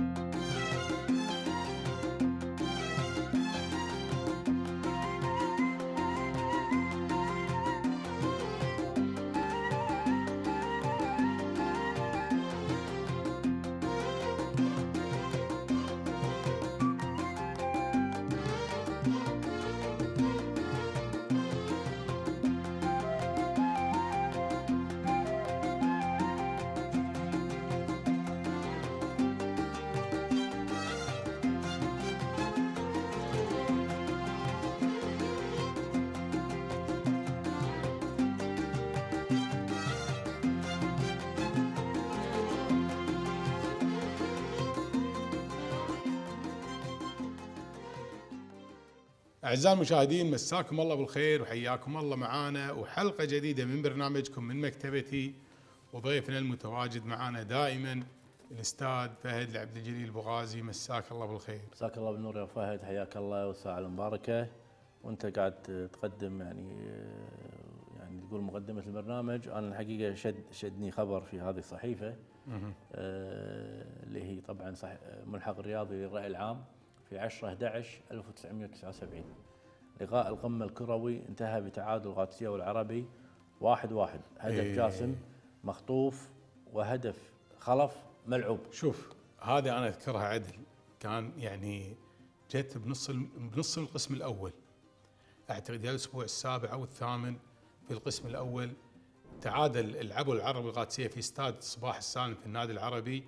う。أعزائي المشاهدين مساكم الله بالخير وحياكم الله معانا. وحلقة جديدة من برنامجكم من مكتبتي. وضيفنا المتواجد معانا دائما الأستاذ فهد العبد الجليل بوغازي مساك الله بالخير. مساك الله بالنور يا فهد. حياك الله والساعة المباركة. وأنت قاعد تقدم يعني يعني تقول مقدمة البرنامج. أنا الحقيقة شد شدني خبر في هذه الصحيفة. آه اللي هي طبعا صح ملحق الرياضي للرأي العام. في 10 11 1979 لقاء القمة الكروي انتهى بتعادل القادسية والعربي واحد واحد. هدف إيه. جاسم مخطوف وهدف خلف ملعوب. شوف هذا أنا أذكرها عدل. كان يعني جت بنص بنص القسم الأول. أعتقد يا الأسبوع السابع أو الثامن في القسم الأول. تعادل العبوا العربي القادسية في استاد صباح السالم في النادي العربي.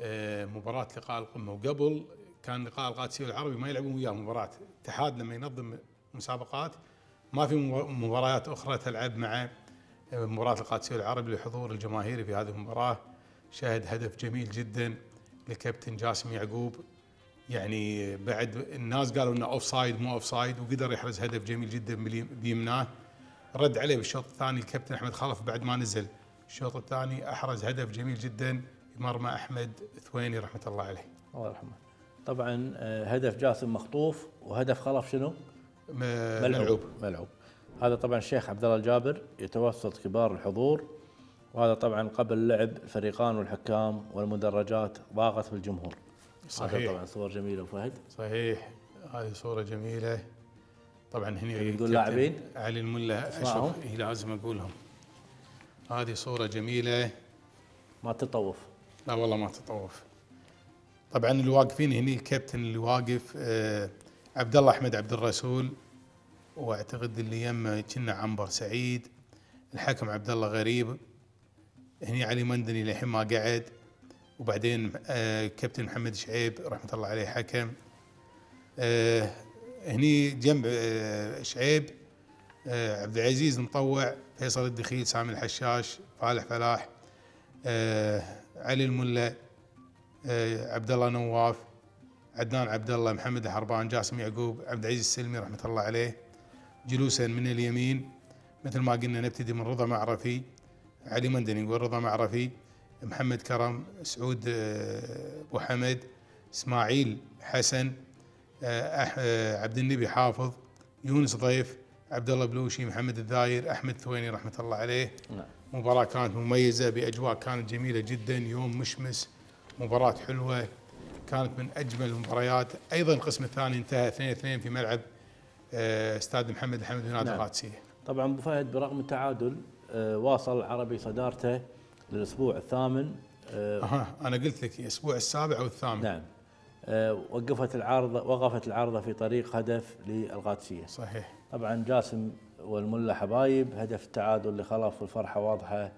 آه، مباراة لقاء القمة. وقبل كان لقاء القادسية والعربي ما يلعبون وياه مباراة. اتحاد لما ينظم مسابقات ما في مبا- مباريات أخرى تلعب مع آه، مباراة القادسية والعربي للحضور الجماهيري في هذه المباراة. شهد هدف جميل جدا للكابتن جاسم يعقوب. يعني بعد الناس قالوا إنه offside مو offside وقدر يحرز هدف جميل جدا بيمناه. رد عليه بالشوط الثاني الكابتن أحمد خلف بعد ما نزل. الشوط الثاني أحرز هدف جميل جدا بمرمى أحمد ثويني رحمة الله عليه. الله يرحمه. طبعا آه، هدف جاسم مخطوف وهدف خلف شنو؟ م- ملعوب. ملعوب. هذا طبعا الشيخ عبد الله الجابر يتوسط كبار الحضور وهذا طبعا قبل لعب الفريقان والحكام والمدرجات ضاغت بالجمهور هذا صحيح. طبعا صور جميلة وفهد صحيح. هذه صورة جميلة. طبعا هنا تقول لاعبين؟ علي الملا. أشوف إيه لازم أقولهم. هذه صورة جميلة. ما تطوف لا والله ما تطوف طبعا اللي واقفين هني الكابتن اللي واقف آه، عبد الله أحمد عبد الرسول وأعتقد اللي يمه كنا عنبر سعيد الحكم عبد الله غريب هني علي مندني للحين ما قعد وبعدين آه، كابتن محمد شعيب رحمة الله عليه حكم. آه، هني جنب شعيب عبد العزيز المطوع فيصل الدخيل سامي الحشاش فالح فلاح علي الملأ. عبد الله نواف عدنان عبد الله محمد الحربان جاسم يعقوب عبد العزيز السلمي رحمة الله عليه جلوسا من اليمين مثل ما قلنا نبتدي من رضا معرفي علي مندني يقول رضا معرفي محمد كرم سعود آه، أبو حمد إسماعيل حسن آه، آه، عبد النبي حافظ يونس ضيف عبد الله بلوشي محمد الذاير أحمد ثويني رحمة الله عليه. نعم. مباراة كانت مميزة بأجواء كانت جميلة جدا يوم مشمس مباراة حلوة كانت من أجمل المباريات. أيضا القسم الثاني انتهى 2-2 في ملعب آه، استاد محمد الحمد بن نادي نعم. القادسية طبعا أبو فهد برغم التعادل آه، واصل العربي صدارته للأسبوع الثامن آه، أها أنا قلت لك الأسبوع السابع أو الثامن. نعم. وقفت العارضة وقفت العارضة في طريق هدف للقادسية. صحيح. طبعا جاسم والملا حبايب هدف التعادل اللي خلف والفرحة واضحة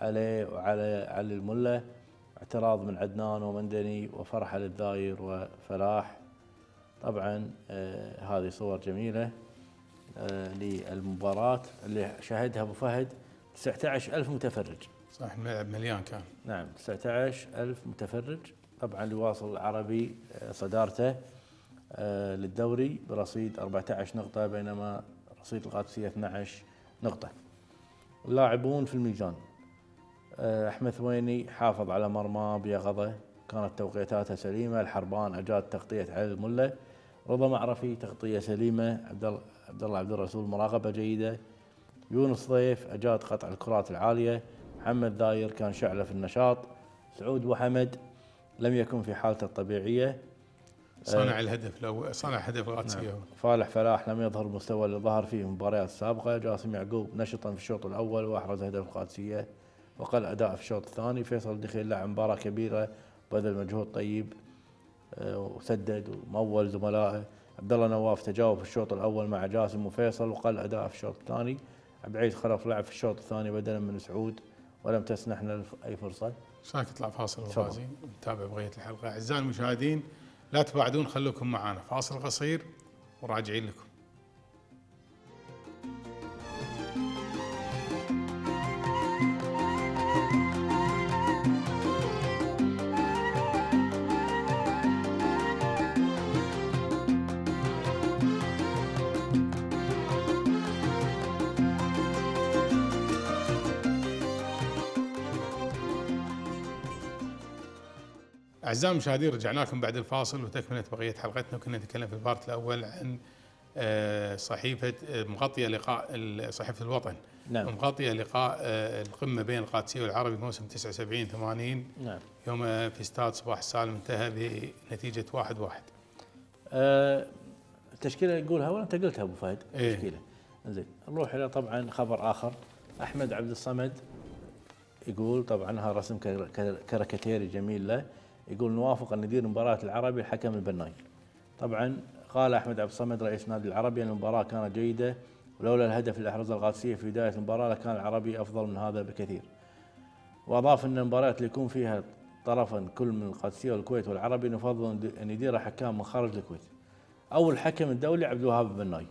عليه وعلى علي الملا. اعتراض من عدنان ومندني وفرحه للداير وفلاح. طبعا آه هذه صور جميلة آه للمباراة اللي شاهدها أبو فهد 19000 متفرج. صح الملعب مليان كان. نعم 19000 متفرج. طبعا يواصل العربي آه، صدارته للدوري برصيد 14 نقطة بينما رصيد القادسية 12 نقطة. اللاعبون في الميزان آه، أحمد ثويني حافظ على مرماه بيقظة كانت توقيتاته سليمة. الحربان أجاد تغطية علي الملا رضا معرفي تغطية سليمة. عبد الله عبد الرسول مراقبة جيدة. يونس ضيف أجاد قطع الكرات العالية. محمد داير كان شعلة في النشاط. سعود وحمد لم يكن في حالته الطبيعية. صنع الهدف الأول صنع هدف القادسيه هو. فالح فلاح لم يظهر المستوى اللي ظهر فيه في المباريات السابقة. جاسم يعقوب نشطا في الشوط الأول وأحرز هدف القادسيه وقل أداء في الشوط الثاني. فيصل دخيل لعب مباراة كبيرة بذل مجهود طيب آه، وسدد ومول زملائه. عبد الله نواف تجاوب في الشوط الأول مع جاسم وفيصل وقل أداء في الشوط الثاني. عبد العزيز خلف لعب في الشوط الثاني بدلا من سعود ولم تسنح لنا أي فرصة. ساكت نطلع فاصل. وغازي. نتابع بقية الحلقة. أعزائي المشاهدين لا تبعدون خلوكم معنا فاصل قصير وراجعين لكم. أعزائي المشاهدين رجعنا لكم بعد الفاصل وتكملة بقية حلقتنا. كنا نتكلم في البارت الأول عن آه، صحيفة آه، مغطية لقاء صحيفة الوطن. نعم. مغطيه لقاء آه، القمة بين القادسية والعربي موسم 79 80 نعم. يوم في استاد صباح السالم انتهى بنتيجة 1 1 أه التشكيلة يقولها ولا أنت قلتها أبو فهد؟ إيه. التشكيلة. زين نروح إلى طبعا خبر آخر. أحمد عبد الصمد يقول طبعا هذا رسم كاريكاتيري جميل له. يقول نوافق أن ندير مباراة العربي الحكم البناي. طبعا قال أحمد عبد الصمد رئيس نادي العربي أن المباراة كانت جيدة ولولا الهدف اللي احرزه القادسيه في بداية المباراة لكان العربي أفضل من هذا بكثير. وأضاف أن المباريات اللي يكون فيها طرفا كل من القادسية والكويت والعربي نفضل أن يديرها حكام من خارج الكويت. أو الحكم الدولي عبد الوهاب البناي.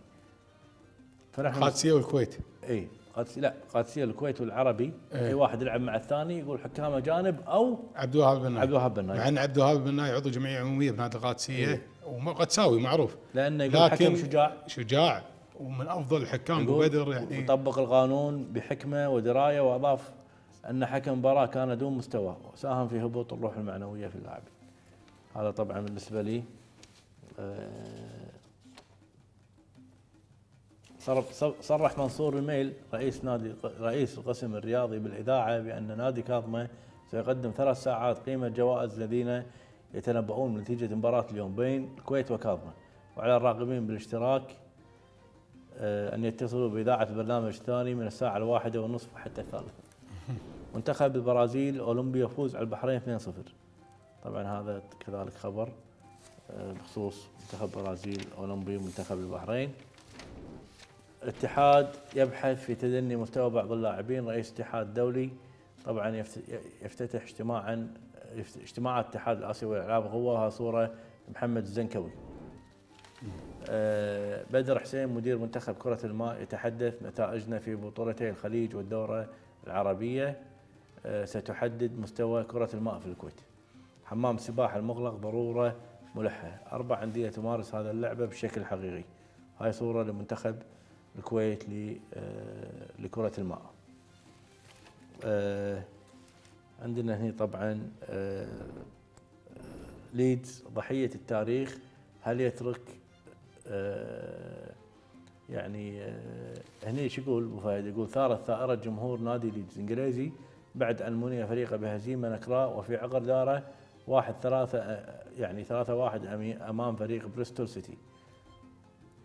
فنحن القادسية والكويت. اي قادسيه لا قادسية الكويت والعربي. اي واحد يلعب مع الثاني يقول حكام اجانب أو عبد الوهاب بن عبد الوهاب مع البناي إن عبد الوهاب بن عضو جمعيه عموميه بنادي القادسية إيه. وقدساوي معروف لأنه يقول لكن حكم شجاع شجاع ومن أفضل الحكام بدر يعني وطبق القانون بحكمة ودراية وأضاف أن حكم المباراه كان دون مستوى وساهم في هبوط الروح المعنوية في اللاعبين. هذا طبعا بالنسبة لي صرح منصور الميل رئيس نادي رئيس القسم الرياضي بالإذاعة بأن نادي كاظمه سيقدم ثلاث ساعات قيمة جوائز الذين يتنبؤون بنتيجة مباراة اليوم بين الكويت وكاظمه وعلى الراغبين بالاشتراك آه، أن يتصلوا بإذاعة البرنامج الثاني من الساعة الواحدة والنصف حتى الثالثة. منتخب البرازيل أولمبي يفوز على البحرين 2-0 طبعا هذا كذلك خبر آه، بخصوص منتخب البرازيل أولمبي ومنتخب البحرين. الاتحاد يبحث في تدني مستوى بعض اللاعبين رئيس الاتحاد الدولي طبعا يفت- يفتتح اجتماعا اجتماع الاتحاد الآسيوي للألعاب القوه صورة محمد الزنكوي. آه، بدر حسين مدير منتخب كرة الماء يتحدث نتائجنا في بطولتي الخليج والدورة العربية. آه، ستحدد مستوى كرة الماء في الكويت. حمام السباحة المغلق ضرورة ملحة. أربع أندية تمارس هذا اللعبة بشكل حقيقي. هاي صورة لمنتخب الكويت آه، لكرة الماء. آه، عندنا هنا طبعا آه، ليدز ضحية التاريخ. هل يترك يعني هني شو يقول أبو فهد؟ يقول ثارت ثائرة جمهور نادي ليدز الانجليزي بعد أن مني فريقه بهزيمة نكراء وفي عقر داره واحد ثلاثة آه، يعني ثلاثة واحد أمام فريق بريستول سيتي.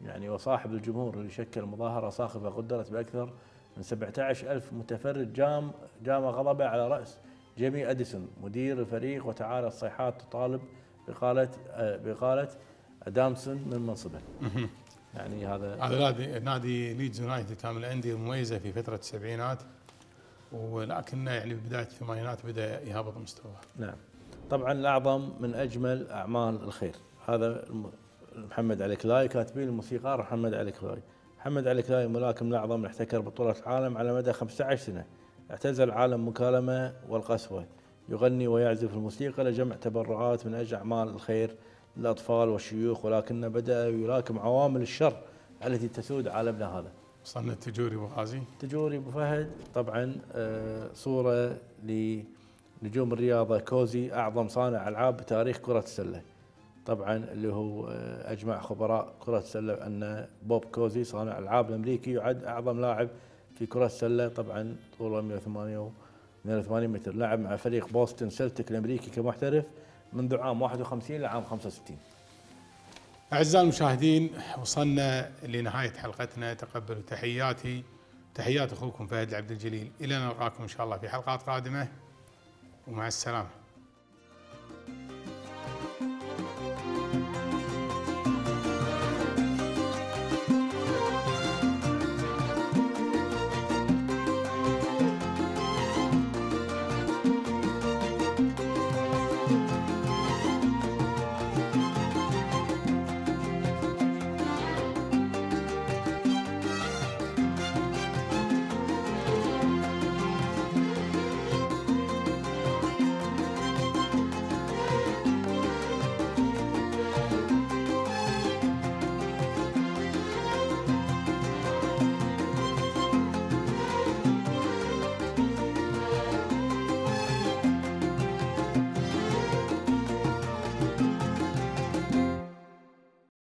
يعني وصاحب الجمهور اللي شكل مظاهرة صاخبة قدرت بأكثر من 17 ألف متفرج جام جام غضبه على رأس جيمي أدامسون مدير الفريق وتعالى الصيحات تطالب بإقالة آه، بإقالة أدامسون من منصبه. يعني هذا هذا نادي نادي ليدز يونايتد كان من الأندية المميزة في فترة السبعينات ولكنه يعني بداية الثمانينات بدأ يهبط مستواه. نعم. طبعا الأعظم من أجمل أعمال الخير. هذا محمد علي كلاي كاتبين الموسيقار محمد علي كلاي محمد علي كلاي الملاكم الأعظم احتكر بطولة العالم على مدى 15 سنة. اعتزل عالم الملاكمة والقسوة. يغني ويعزف الموسيقى لجمع تبرعات من أجل أعمال الخير للأطفال والشيوخ ولكنه بدأ يلاكم عوامل الشر التي تسود عالمنا هذا. وصلنا التجوري وغازي تجوري أبو فهد طبعا آه، صورة لنجوم الرياضة كوزي أعظم صانع ألعاب بتاريخ كرة السلة. طبعا اللي هو آه، أجمع خبراء كرة السلة أن بوب كوزي صانع ألعاب الامريكي يعد أعظم لاعب في كرة السلة طبعا طوله 182 متر. لعب مع فريق بوسطن سلتكس الأمريكي كمحترف منذ عام 51 لعام 65 أعزائي المشاهدين وصلنا لنهاية حلقتنا. تقبلوا تحياتي. تحيات أخوكم فهد العبد الجليل. إلى نلقاكم إن شاء الله في حلقات قادمة. ومع السلامة.